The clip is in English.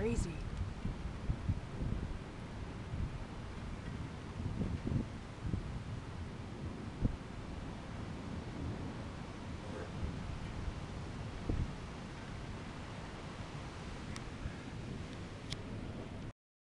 crazy.